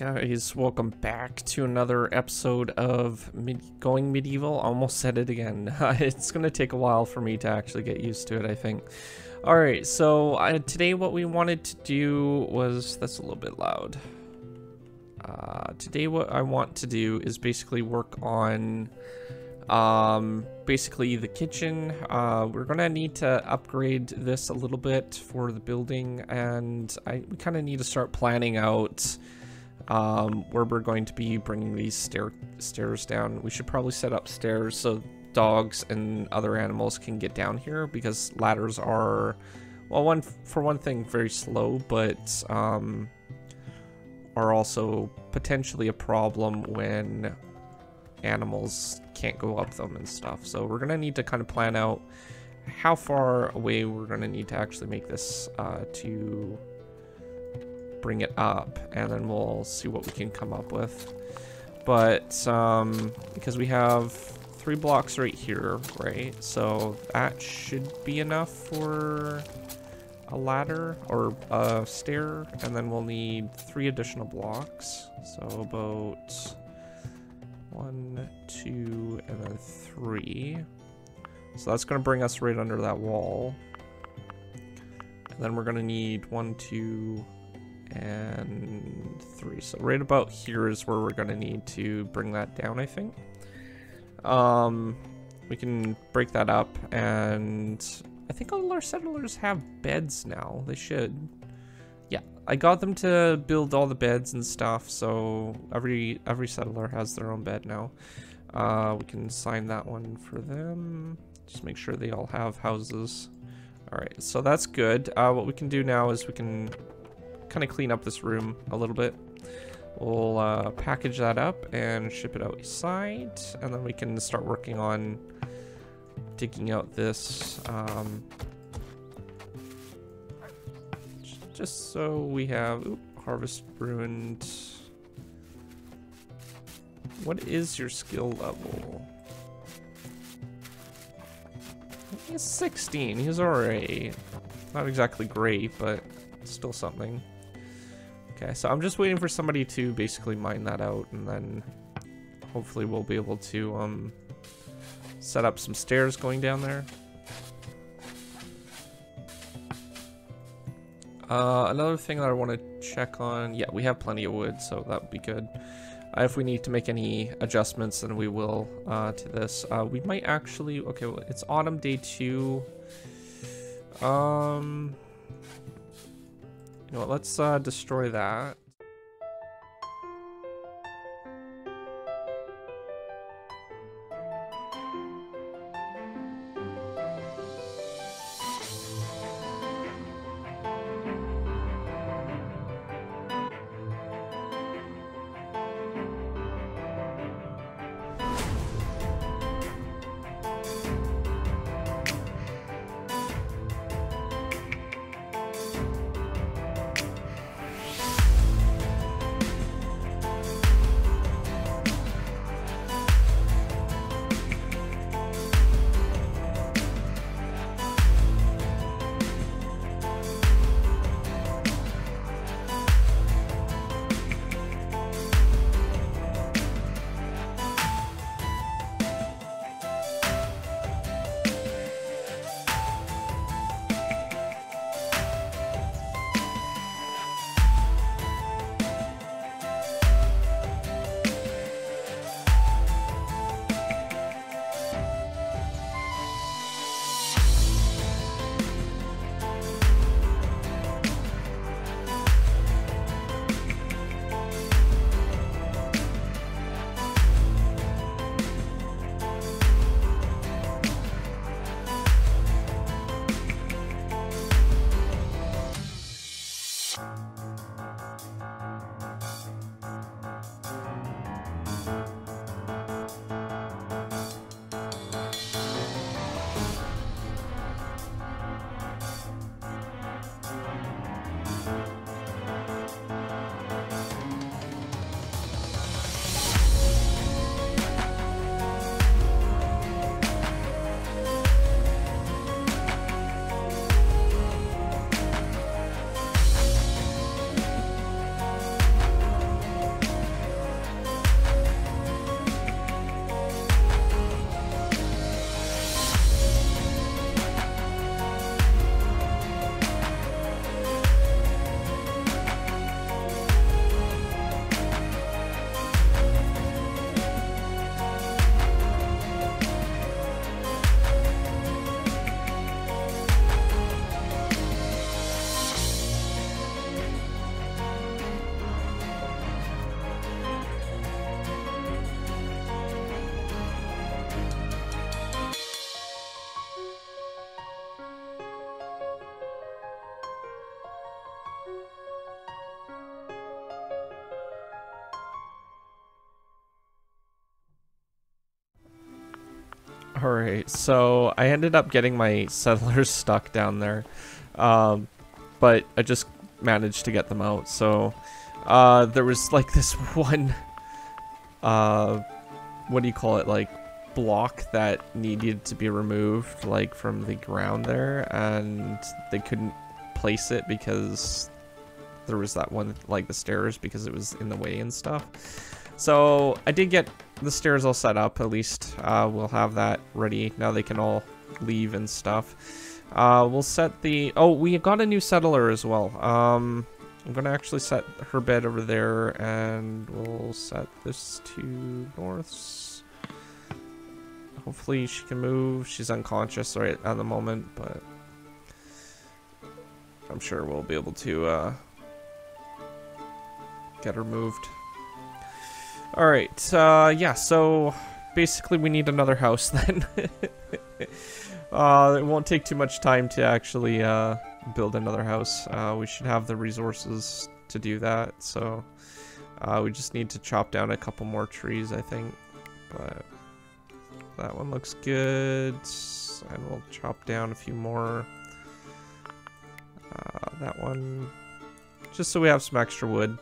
guys, welcome back to another episode of Mid Going Medieval. Almost said it again. it's going to take a while for me to actually get used to it, I think. Alright, so uh, today what we wanted to do was... That's a little bit loud. Uh, today what I want to do is basically work on um, basically the kitchen. Uh, we're gonna need to upgrade this a little bit for the building and I, we kind of need to start planning out um, where we're going to be bringing these stair stairs down. We should probably set up stairs so dogs and other animals can get down here because ladders are, well, one for one thing, very slow, but um, are also potentially a problem when animals can't go up them and stuff. So we're gonna need to kind of plan out how far away we're gonna need to actually make this uh, to bring it up and then we'll see what we can come up with. But um, because we have three blocks right here, right? So that should be enough for a ladder or a stair and then we'll need three additional blocks. So about one, two, and then three. So that's going to bring us right under that wall. And then we're going to need one, two, and three. So right about here is where we're to need to bring that down, I think. Um, we can break that up, and I think all our settlers have beds now. They should. Yeah, I got them to build all the beds and stuff, so every every settler has their own bed now. Uh, we can sign that one for them. Just make sure they all have houses. Alright, so that's good. Uh, what we can do now is we can kind of clean up this room a little bit. We'll uh, package that up and ship it outside, and then we can start working on digging out this um, just so we have oop, harvest ruined. What is your skill level? He's 16. He's alright. Not exactly great, but still something. Okay, so I'm just waiting for somebody to basically mine that out, and then hopefully we'll be able to um, set up some stairs going down there. Uh, another thing that I want to check on, yeah, we have plenty of wood, so that would be good. Uh, if we need to make any adjustments, then we will uh, to this. Uh, we might actually, okay, well, it's autumn day two. Um, you know what, let's uh, destroy that. Alright, so I ended up getting my settlers stuck down there. Um, but I just managed to get them out. So uh, there was like this one, uh, what do you call it, like block that needed to be removed like from the ground there and they couldn't place it because there was that one like the stairs because it was in the way and stuff. So I did get the stairs all set up. At least uh, we'll have that ready. Now they can all leave and stuff. Uh, we'll set the... Oh, we got a new settler as well. Um, I'm going to actually set her bed over there. And we'll set this to norths. Hopefully she can move. She's unconscious right at the moment. But I'm sure we'll be able to uh, get her moved. Alright, uh, yeah, so basically we need another house then. uh, it won't take too much time to actually uh, build another house. Uh, we should have the resources to do that, so uh, we just need to chop down a couple more trees, I think. But that one looks good, and we'll chop down a few more. Uh, that one, just so we have some extra wood.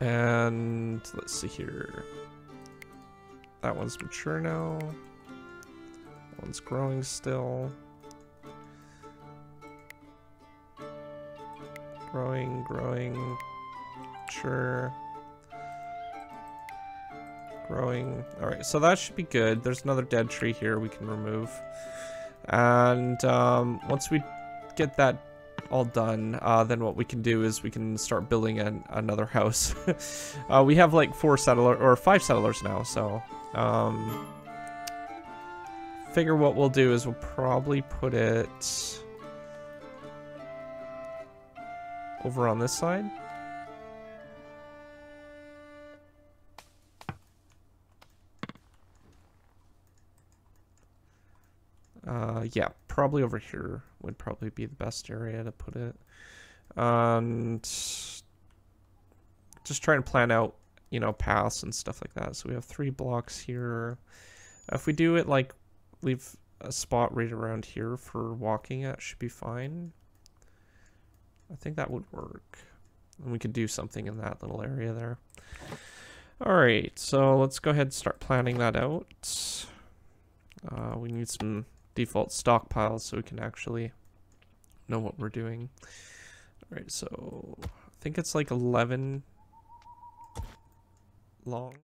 And let's see here. That one's mature now. That one's growing still. Growing, growing, mature. Growing. Alright, so that should be good. There's another dead tree here we can remove. And um, once we get that all done, uh, then what we can do is we can start building an, another house. uh, we have like four settler or five settlers now, so um, figure what we'll do is we'll probably put it over on this side. Uh, yeah, probably over here would probably be the best area to put it. And just trying to plan out, you know, paths and stuff like that. So we have three blocks here. If we do it like leave a spot right around here for walking at, should be fine. I think that would work. And we could do something in that little area there. All right, so let's go ahead and start planning that out. Uh, we need some default stockpiles so we can actually know what we're doing. Alright, so I think it's like 11 long.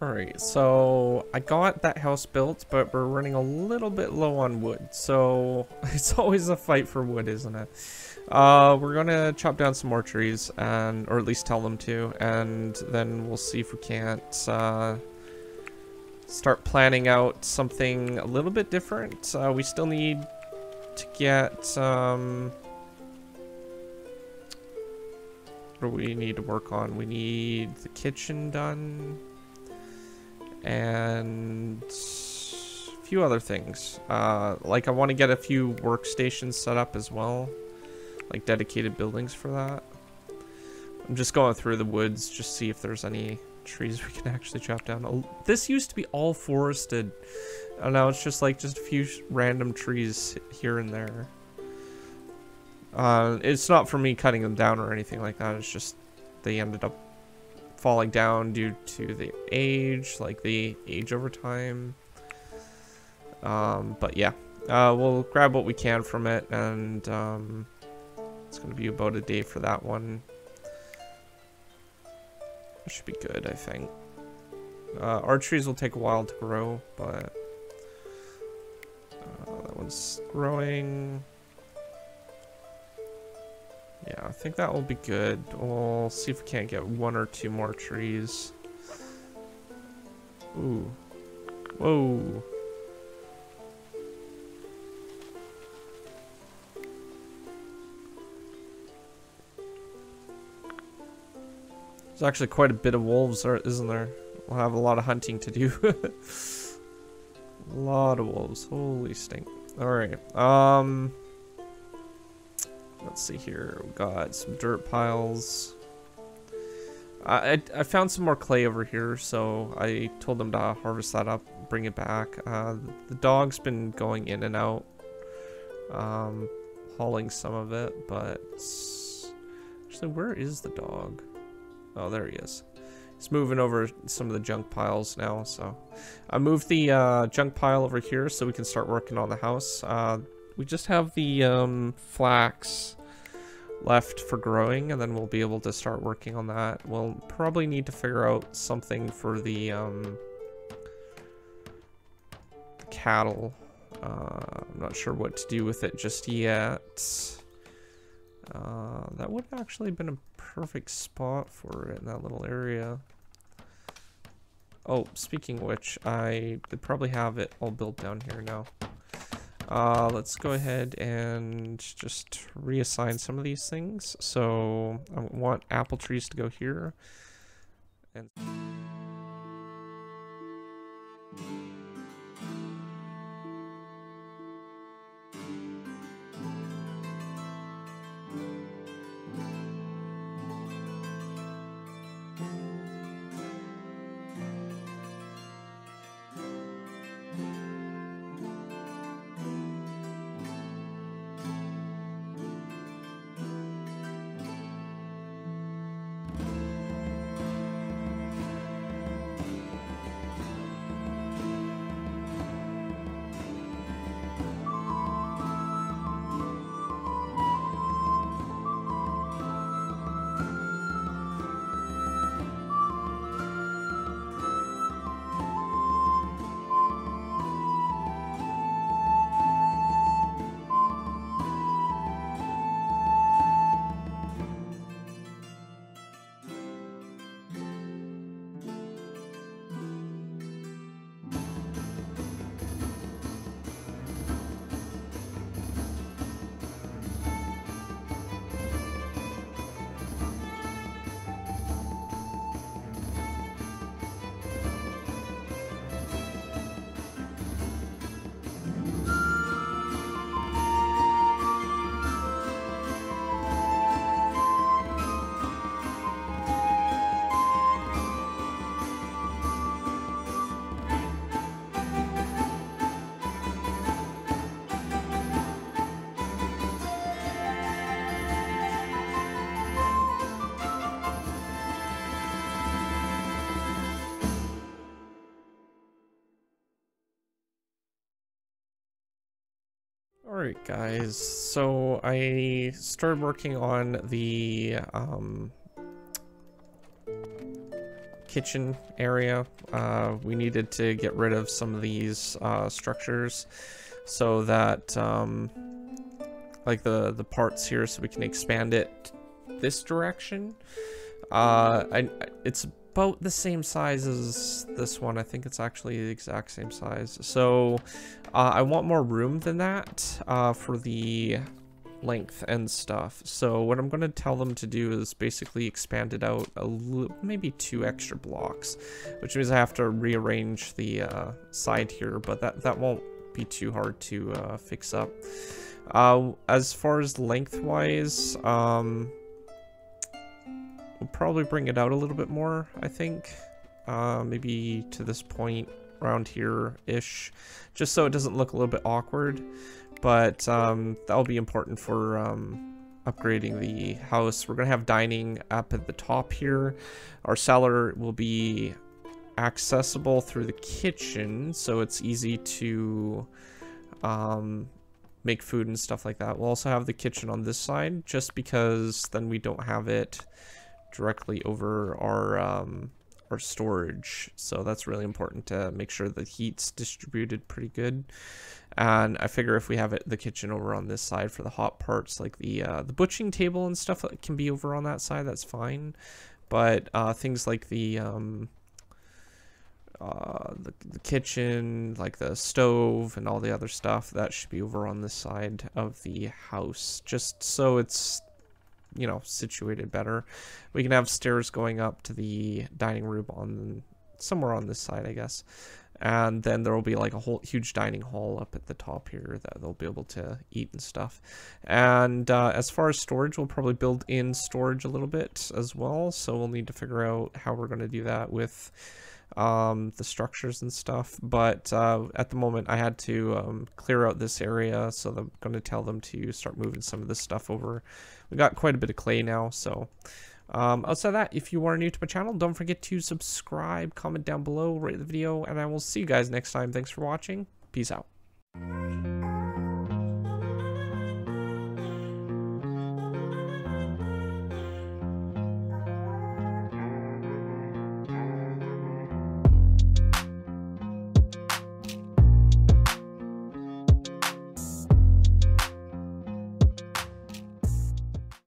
Alright, so I got that house built, but we're running a little bit low on wood. So it's always a fight for wood, isn't it? Uh, we're gonna chop down some more trees, and or at least tell them to, and then we'll see if we can't uh, start planning out something a little bit different. Uh, we still need to get... Um, what do we need to work on? We need the kitchen done and a few other things. Uh, like I want to get a few workstations set up as well, like dedicated buildings for that. I'm just going through the woods, just see if there's any trees we can actually chop down. This used to be all forested, and now it's just like just a few random trees here and there. Uh, it's not for me cutting them down or anything like that. It's just they ended up falling down due to the age, like the age over time. Um, but yeah, uh, we'll grab what we can from it, and um, it's going to be about a day for that one. Should be good, I think. Uh, our trees will take a while to grow, but uh, that one's growing. Yeah, I think that will be good. We'll see if we can't get one or two more trees. Ooh. Whoa. There's actually quite a bit of wolves, isn't there? We'll have a lot of hunting to do. a lot of wolves. Holy stink. Alright. Um... Let's see here. We got some dirt piles. I, I, found some more clay over here, so I told them to harvest that up, bring it back. Uh, the dog's been going in and out, um, hauling some of it, but actually, where is the dog? Oh, there he is. He's moving over some of the junk piles now, so I moved the uh, junk pile over here so we can start working on the house. Uh, we just have the um, flax left for growing, and then we'll be able to start working on that. We'll probably need to figure out something for the um, cattle. Uh, I'm not sure what to do with it just yet. Uh, that would have actually been a perfect spot for it in that little area. Oh, speaking which, I probably have it all built down here now. Uh, let's go ahead and just reassign some of these things. So I want apple trees to go here. And Alright guys, so I started working on the um, kitchen area. Uh, we needed to get rid of some of these uh, structures so that um, like the the parts here so we can expand it this direction. Uh, I, it's about the same size as this one. I think it's actually the exact same size. So uh, I want more room than that uh, for the length and stuff. So what I'm going to tell them to do is basically expand it out a little, maybe two extra blocks, which means I have to rearrange the uh, side here, but that, that won't be too hard to uh, fix up. Uh, as far as lengthwise, um, we'll probably bring it out a little bit more, I think. Uh, maybe to this point around here-ish, just so it doesn't look a little bit awkward. But um, that'll be important for um, upgrading the house. We're going to have dining up at the top here. Our cellar will be accessible through the kitchen, so it's easy to um, make food and stuff like that. We'll also have the kitchen on this side, just because then we don't have it directly over our um, our storage. So that's really important to make sure the heat's distributed pretty good. And I figure if we have it the kitchen over on this side for the hot parts, like the uh, the butching table and stuff that can be over on that side, that's fine. But uh, things like the um, uh, the, the kitchen, like the stove and all the other stuff, that should be over on this side of the house, just so it's, you know, situated better. We can have stairs going up to the dining room on somewhere on this side, I guess. And then there will be like a whole huge dining hall up at the top here that they'll be able to eat and stuff. And uh, as far as storage, we'll probably build in storage a little bit as well. So we'll need to figure out how we're going to do that with um, the structures and stuff. But uh, at the moment, I had to um, clear out this area, so I'm going to tell them to start moving some of this stuff over. We got quite a bit of clay now, so... Um, outside that, if you are new to my channel, don't forget to subscribe, comment down below, rate the video, and I will see you guys next time. Thanks for watching. Peace out.